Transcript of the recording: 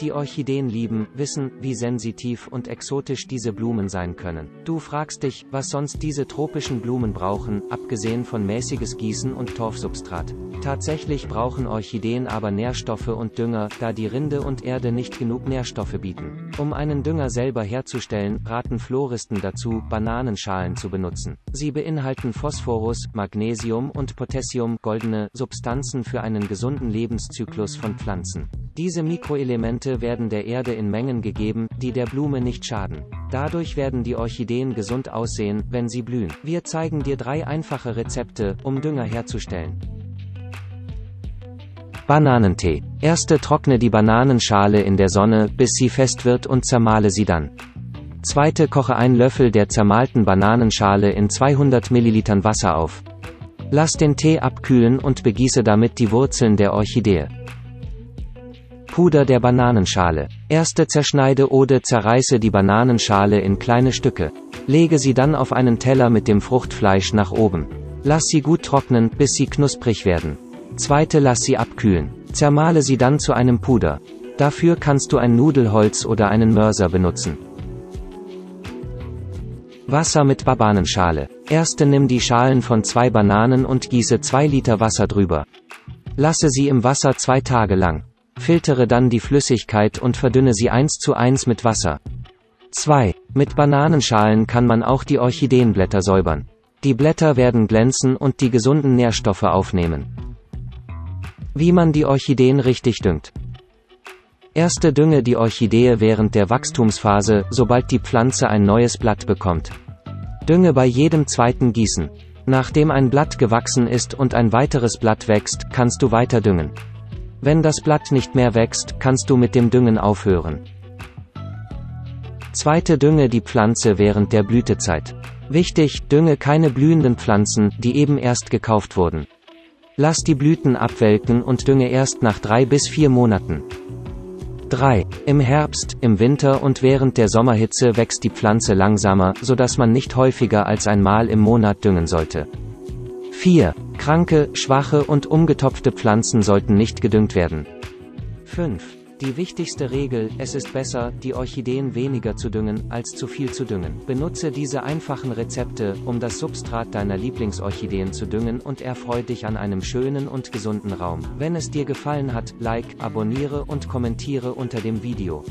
die Orchideen lieben, wissen, wie sensitiv und exotisch diese Blumen sein können. Du fragst dich, was sonst diese tropischen Blumen brauchen, abgesehen von mäßiges Gießen und Torfsubstrat. Tatsächlich brauchen Orchideen aber Nährstoffe und Dünger, da die Rinde und Erde nicht genug Nährstoffe bieten. Um einen Dünger selber herzustellen, raten Floristen dazu, Bananenschalen zu benutzen. Sie beinhalten Phosphorus, Magnesium und Potassium, goldene Substanzen für einen gesunden Lebenszyklus von Pflanzen. Diese Mikroelemente werden der Erde in Mengen gegeben, die der Blume nicht schaden. Dadurch werden die Orchideen gesund aussehen, wenn sie blühen. Wir zeigen dir drei einfache Rezepte, um Dünger herzustellen. Bananentee. Erste trockne die Bananenschale in der Sonne, bis sie fest wird und zermahle sie dann. Zweite koche ein Löffel der zermahlten Bananenschale in 200 Millilitern Wasser auf. Lass den Tee abkühlen und begieße damit die Wurzeln der Orchidee. Puder der Bananenschale. Erste zerschneide oder zerreiße die Bananenschale in kleine Stücke. Lege sie dann auf einen Teller mit dem Fruchtfleisch nach oben. Lass sie gut trocknen, bis sie knusprig werden. Zweite lass sie abkühlen. Zermahle sie dann zu einem Puder. Dafür kannst du ein Nudelholz oder einen Mörser benutzen. Wasser mit Bananenschale. Erste nimm die Schalen von zwei Bananen und gieße zwei Liter Wasser drüber. Lasse sie im Wasser zwei Tage lang. Filtere dann die Flüssigkeit und verdünne sie eins zu eins mit Wasser. 2. Mit Bananenschalen kann man auch die Orchideenblätter säubern. Die Blätter werden glänzen und die gesunden Nährstoffe aufnehmen. Wie man die Orchideen richtig düngt. Erste dünge die Orchidee während der Wachstumsphase, sobald die Pflanze ein neues Blatt bekommt. Dünge bei jedem zweiten Gießen. Nachdem ein Blatt gewachsen ist und ein weiteres Blatt wächst, kannst du weiter düngen. Wenn das Blatt nicht mehr wächst, kannst du mit dem Düngen aufhören. Zweite Dünge die Pflanze während der Blütezeit. Wichtig, dünge keine blühenden Pflanzen, die eben erst gekauft wurden. Lass die Blüten abwelken und dünge erst nach drei bis vier Monaten. 3. Im Herbst, im Winter und während der Sommerhitze wächst die Pflanze langsamer, sodass man nicht häufiger als einmal im Monat düngen sollte. 4. Kranke, schwache und umgetopfte Pflanzen sollten nicht gedüngt werden. 5. Die wichtigste Regel, es ist besser, die Orchideen weniger zu düngen, als zu viel zu düngen. Benutze diese einfachen Rezepte, um das Substrat deiner Lieblingsorchideen zu düngen und erfreue dich an einem schönen und gesunden Raum. Wenn es dir gefallen hat, like, abonniere und kommentiere unter dem Video.